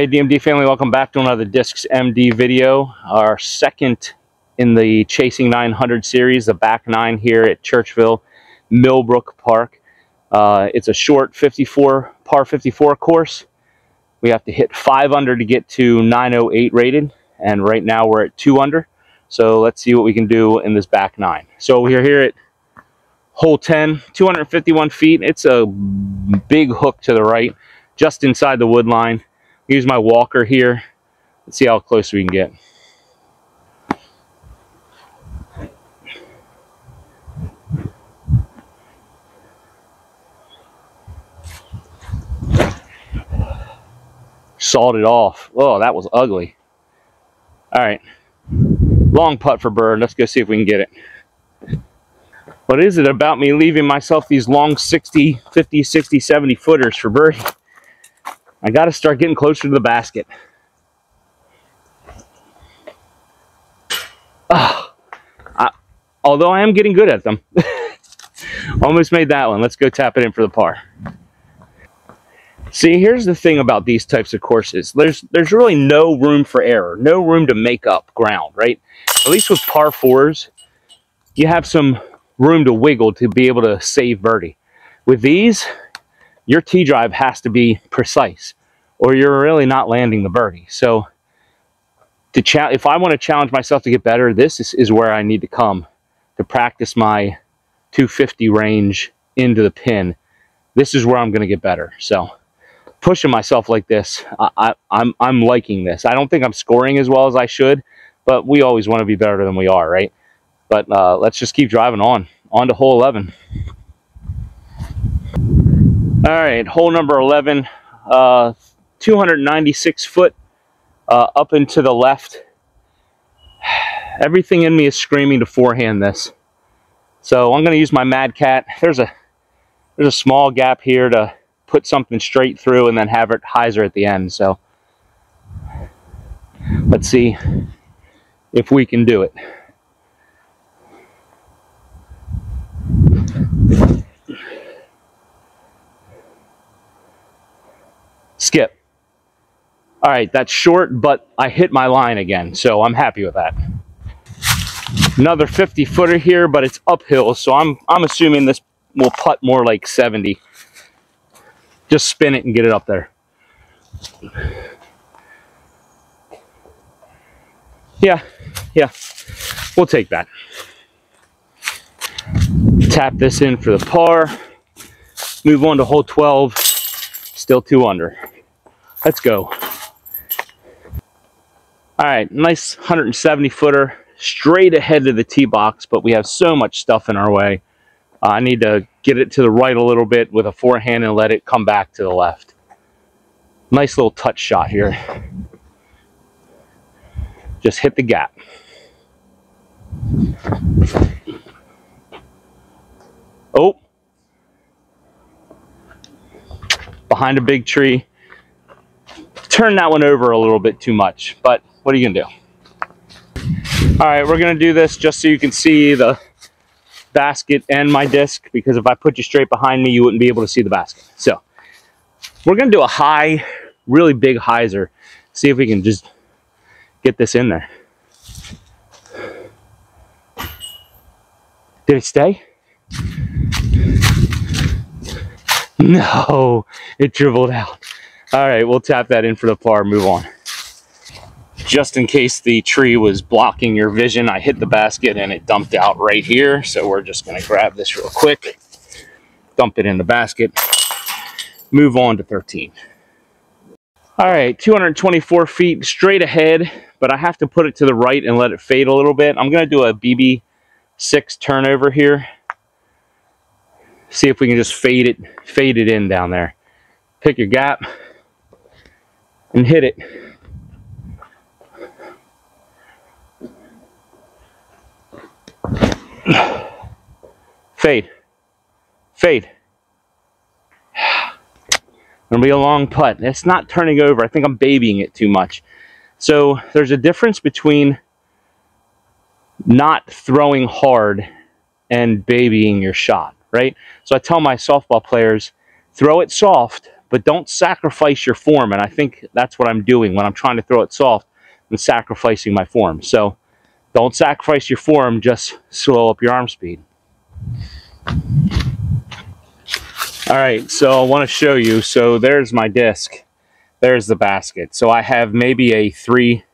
Hey DMD family, welcome back to another Discs MD video. Our second in the Chasing 900 series, the back nine here at Churchville Millbrook Park. Uh, it's a short 54 par 54 course. We have to hit five under to get to 908 rated, and right now we're at two under. So let's see what we can do in this back nine. So we're here at hole 10, 251 feet. It's a big hook to the right, just inside the wood line. Use my walker here. Let's see how close we can get. Sawed it off. Oh, that was ugly. All right. Long putt for Bird. Let's go see if we can get it. What is it about me leaving myself these long 60, 50, 60, 70 footers for birdie? I got to start getting closer to the basket. Oh, I, although I am getting good at them. Almost made that one. Let's go tap it in for the par. See, here's the thing about these types of courses. There's there's really no room for error, no room to make up ground, right? At least with par fours, you have some room to wiggle to be able to save birdie. With these, your tee drive has to be precise or you're really not landing the birdie. So to if I want to challenge myself to get better, this is, is where I need to come to practice my 250 range into the pin. This is where I'm going to get better. So pushing myself like this, I, I, I'm, I'm liking this. I don't think I'm scoring as well as I should, but we always want to be better than we are, right? But uh, let's just keep driving on. On to hole 11. All right, hole number 11. Uh, 296 foot uh, up and to the left. Everything in me is screaming to forehand this. So I'm going to use my Mad Cat. There's a there's a small gap here to put something straight through and then have it hyzer at the end. So let's see if we can do it. Skip. All right, that's short, but I hit my line again, so I'm happy with that. Another 50 footer here, but it's uphill, so I'm, I'm assuming this will putt more like 70. Just spin it and get it up there. Yeah, yeah, we'll take that. Tap this in for the par. Move on to hole 12, still two under. Let's go. All right, nice 170 footer straight ahead to the tee box, but we have so much stuff in our way. Uh, I need to get it to the right a little bit with a forehand and let it come back to the left. Nice little touch shot here. Just hit the gap. Oh. Behind a big tree. Turn that one over a little bit too much, but what are you gonna do? All right, we're gonna do this just so you can see the basket and my disc because if I put you straight behind me, you wouldn't be able to see the basket. So we're gonna do a high, really big hyzer. See if we can just get this in there. Did it stay? No, it dribbled out. All right, we'll tap that in for the par, move on just in case the tree was blocking your vision, I hit the basket and it dumped out right here. So we're just gonna grab this real quick, dump it in the basket, move on to 13. All right, 224 feet straight ahead, but I have to put it to the right and let it fade a little bit. I'm gonna do a BB6 turnover here. See if we can just fade it, fade it in down there. Pick your gap and hit it. Fade. Fade. It'll be a long putt. It's not turning over. I think I'm babying it too much. So there's a difference between not throwing hard and babying your shot, right? So I tell my softball players, throw it soft, but don't sacrifice your form. And I think that's what I'm doing when I'm trying to throw it soft. I'm sacrificing my form. So don't sacrifice your form, just slow up your arm speed. All right, so I want to show you. So there's my disc. There's the basket. So I have maybe a three,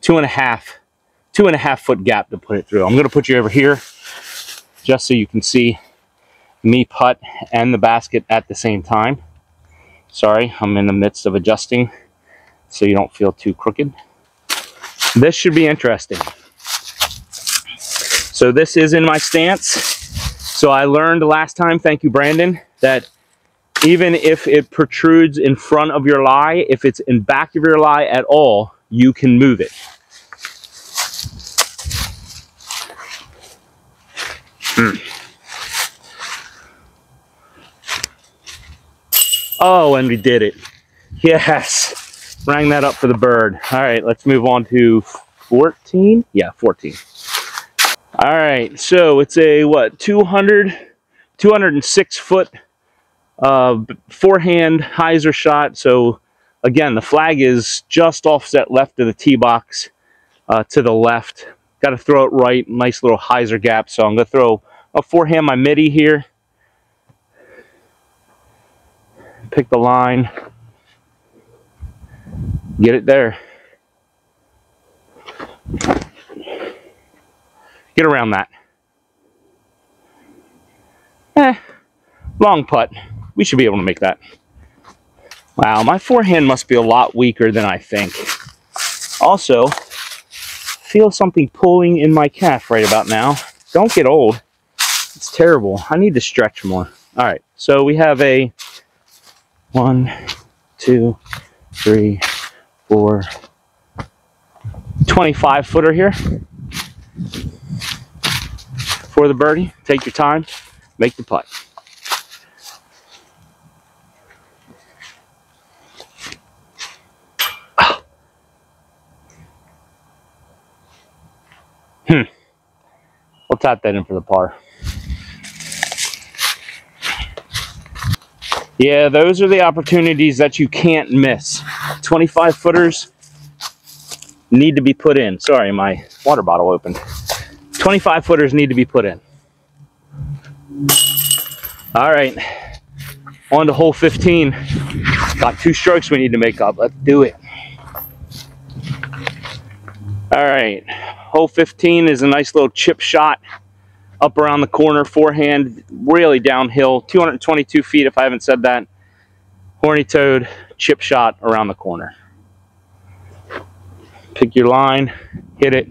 two and a half, two and a half foot gap to put it through. I'm going to put you over here just so you can see me putt and the basket at the same time. Sorry, I'm in the midst of adjusting so you don't feel too crooked. This should be interesting. So this is in my stance. So I learned last time, thank you Brandon, that even if it protrudes in front of your lie, if it's in back of your lie at all, you can move it. Hmm. Oh, and we did it. Yes. Rang that up for the bird. All right, let's move on to 14. Yeah, 14. All right, so it's a, what, 200, 206 foot uh, forehand hyzer shot. So again, the flag is just offset left of the tee box uh, to the left. Got to throw it right. Nice little hyzer gap. So I'm going to throw a forehand my midi here. Pick the line, get it there. Get around that. Eh, long putt. We should be able to make that. Wow, my forehand must be a lot weaker than I think. Also, feel something pulling in my calf right about now. Don't get old. It's terrible. I need to stretch more. All right, so we have a one, two, three, four, 25 footer here for the birdie. Take your time, make the putt. Hmm. We'll tap that in for the par. Yeah, those are the opportunities that you can't miss. 25 footers need to be put in. Sorry, my water bottle opened. 25 footers need to be put in. All right, on to hole 15. Got two strokes we need to make up. Let's do it. All right, hole 15 is a nice little chip shot up around the corner, forehand, really downhill, 222 feet if I haven't said that. Horny toad, chip shot around the corner. Pick your line, hit it,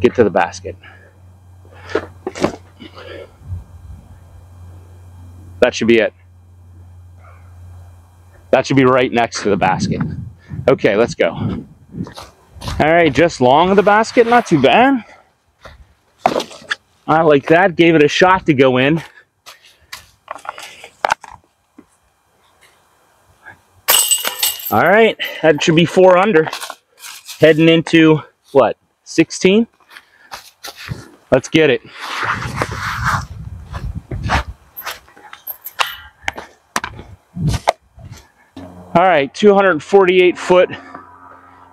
get to the basket. That should be it. That should be right next to the basket. Okay, let's go. All right, just long of the basket, not too bad. I like that. Gave it a shot to go in. All right, that should be four under. Heading into what, 16? Let's get it. All right, 248 foot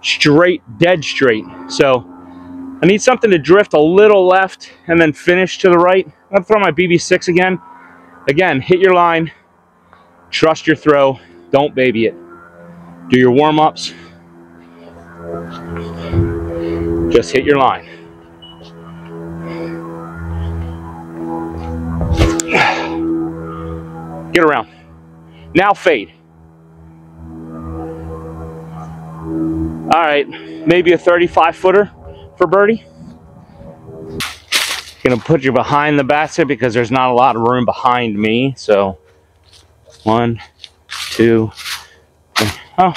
straight, dead straight. So I need something to drift a little left and then finish to the right. I'm gonna throw my BB6 again. Again, hit your line, trust your throw, don't baby it. Do your warm-ups. Just hit your line. Get around. Now fade. All right, maybe a 35 footer for birdie. Gonna put you behind the basket because there's not a lot of room behind me. So one, two, three. oh,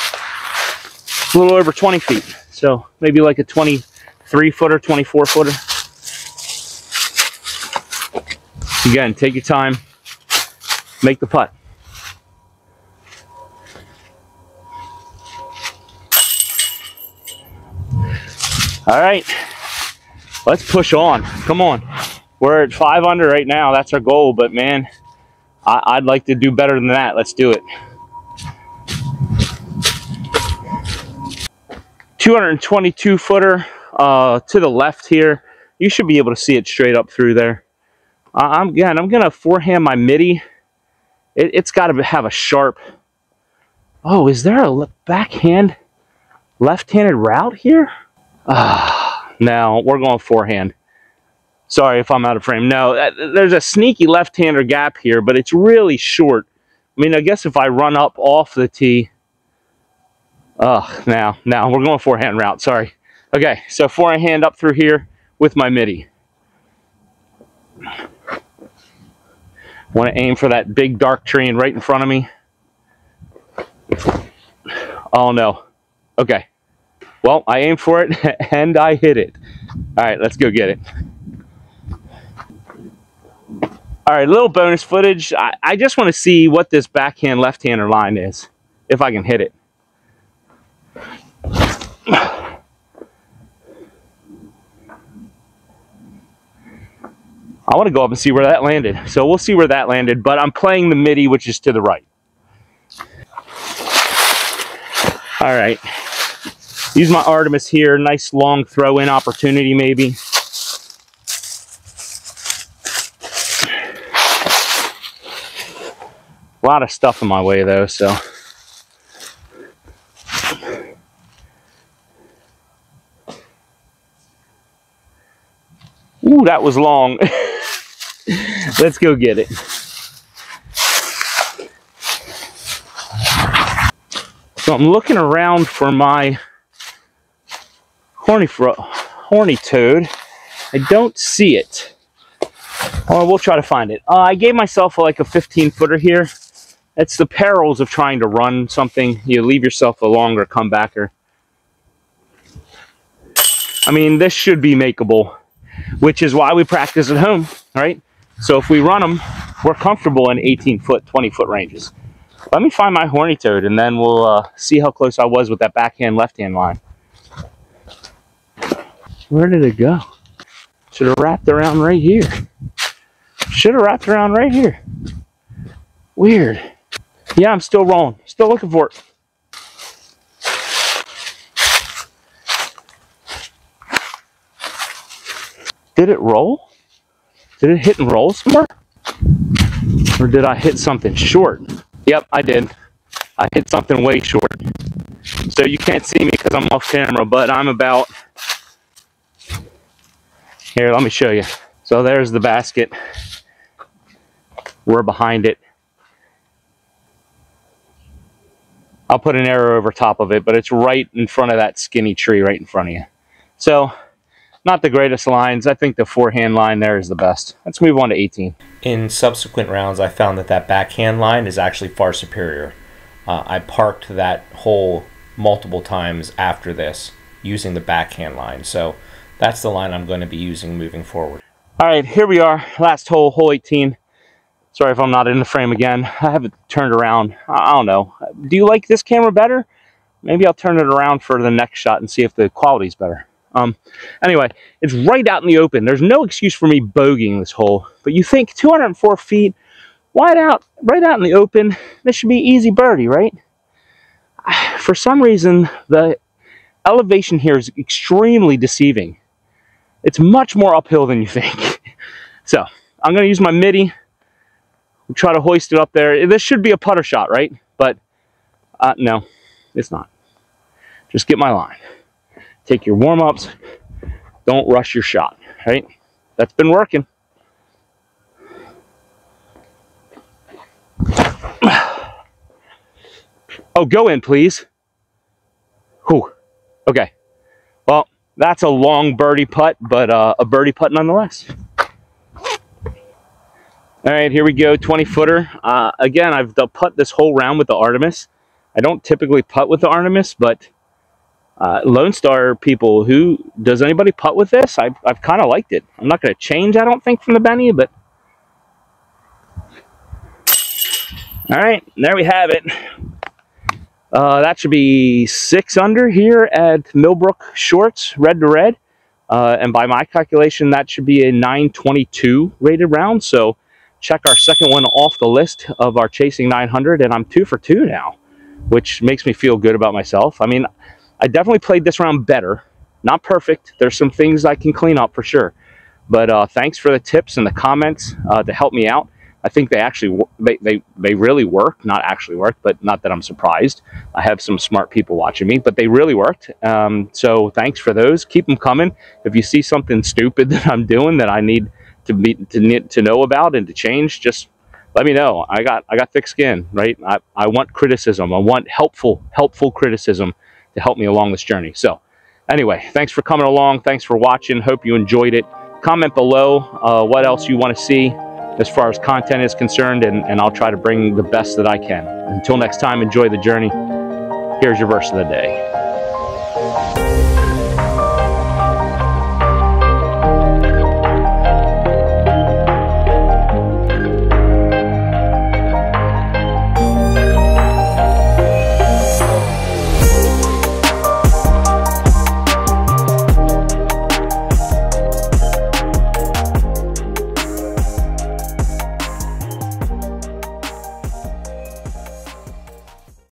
a little over 20 feet. So maybe like a 23 footer, 24 footer. Again, take your time, make the putt. All right, let's push on. Come on. We're at five under right now. That's our goal, but man, I would like to do better than that. Let's do it. Two hundred and twenty-two footer uh, to the left here. You should be able to see it straight up through there. Uh, I'm again. I'm gonna forehand my midi. It, it's got to have a sharp. Oh, is there a backhand, left-handed route here? Ah, no, we're going forehand. Sorry if I'm out of frame. No, uh, there's a sneaky left-hander gap here, but it's really short. I mean, I guess if I run up off the tee. Oh, now, now we're going forehand route. Sorry. Okay, so forehand up through here with my midi. Want to aim for that big dark tree right in front of me. Oh no. Okay. Well, I aimed for it and I hit it. All right, let's go get it. All right, little bonus footage. I, I just want to see what this backhand left-hander line is, if I can hit it. I want to go up and see where that landed. So we'll see where that landed, but I'm playing the midi, which is to the right. All right. Use my Artemis here. Nice long throw-in opportunity, maybe. A lot of stuff in my way, though, so... Ooh, that was long. Let's go get it. So I'm looking around for my horny horny toad. I don't see it. Well, we'll try to find it. Uh, I gave myself like a 15 footer here. It's the perils of trying to run something. You leave yourself a longer comebacker. I mean, this should be makeable, which is why we practice at home, right? So if we run them, we're comfortable in 18 foot, 20 foot ranges. Let me find my horny toad and then we'll uh, see how close I was with that backhand left hand line. Where did it go? Should have wrapped around right here. Should have wrapped around right here. Weird. Yeah, I'm still rolling. Still looking for it. Did it roll? Did it hit and roll somewhere? Or did I hit something short? Yep, I did. I hit something way short. So you can't see me because I'm off camera, but I'm about... Here, let me show you. So there's the basket. We're behind it. I'll put an arrow over top of it, but it's right in front of that skinny tree right in front of you. So not the greatest lines. I think the forehand line there is the best. Let's move on to 18. In subsequent rounds, I found that that backhand line is actually far superior. Uh, I parked that hole multiple times after this using the backhand line. So that's the line I'm going to be using moving forward. All right, here we are. Last hole, hole 18. Sorry if I'm not in the frame again. I have it turned around. I don't know. Do you like this camera better? Maybe I'll turn it around for the next shot and see if the quality's better. Um, anyway, it's right out in the open. There's no excuse for me bogeying this hole. But you think 204 feet, wide out, right out in the open, this should be easy birdie, right? For some reason, the elevation here is extremely deceiving. It's much more uphill than you think. so, I'm going to use my midi. Try to hoist it up there. This should be a putter shot, right? But, uh, no, it's not. Just get my line take your warm-ups don't rush your shot right that's been working oh go in please Whew. okay that's a long birdie putt but uh, a birdie putt nonetheless all right here we go 20 footer uh, again I've putt this whole round with the Artemis I don't typically putt with the Artemis but uh, Lone Star people, who does anybody putt with this? I've, I've kind of liked it. I'm not going to change, I don't think, from the Benny, but all right, there we have it. Uh, that should be six under here at Millbrook Shorts, red to red. Uh, and by my calculation, that should be a 922 rated round. So check our second one off the list of our Chasing 900, and I'm two for two now. which makes me feel good about myself. I mean, I definitely played this round better. Not perfect. There's some things I can clean up for sure. But uh, thanks for the tips and the comments uh, to help me out. I think they actually they, they they really work. Not actually work, but not that I'm surprised. I have some smart people watching me, but they really worked. Um, so thanks for those. Keep them coming. If you see something stupid that I'm doing that I need to be to to know about and to change, just let me know. I got I got thick skin, right? I, I want criticism. I want helpful helpful criticism to help me along this journey. So anyway, thanks for coming along. Thanks for watching. Hope you enjoyed it. Comment below uh, what else you want to see as far as content is concerned, and, and I'll try to bring the best that I can. Until next time, enjoy the journey. Here's your verse of the day.